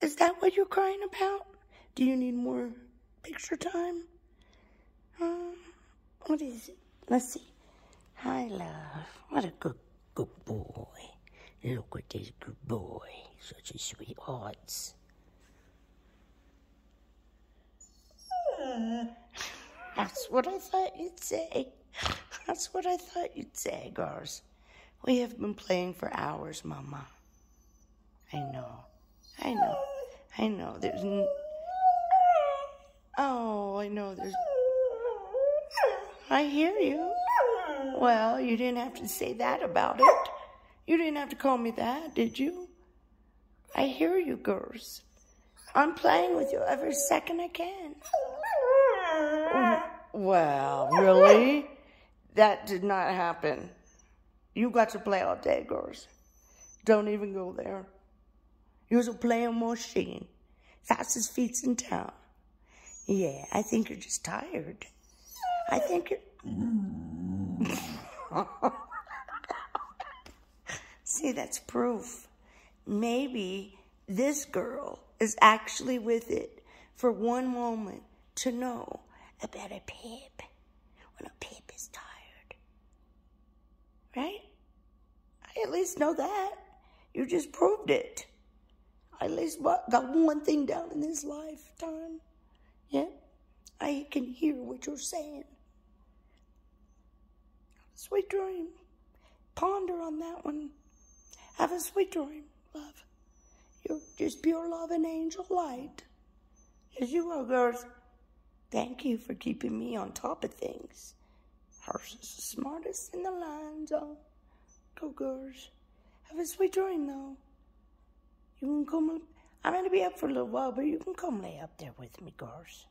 Is that what you're crying about? Do you need more picture time? Uh, what is it? Let's see. Hi, love. What a good, good boy. Look at this good boy. Such a sweetheart. That's what I thought you'd say. That's what I thought you'd say, girls. We have been playing for hours, Mama. I know. I know. I know. There's. N- oh, I know. There's. I hear you. Well, you didn't have to say that about it. You didn't have to call me that, did you? I hear you, girls. I'm playing with you every second I can. Well, really? That did not happen. You got to play all day, girls. Don't even go there. You're a playing machine. Fastest feet in town. Yeah, I think you're just tired. I think you're. See, that's proof. Maybe this girl is actually with it for one moment to know about a pip when a pip is tired. Right? I at least know that. You just proved it. I at least got one thing down in this lifetime. Yeah? I can hear what you're saying. Sweet dream. Ponder on that one. Have a sweet dream, love. You're just pure love and angel light. Yes, you are, girls. Thank you for keeping me on top of things. Hers is the smartest in the line, so oh. go, girls. Have a sweet dream, though. You can come. I'm gonna be up for a little while, but you can come lay up there with me, girls.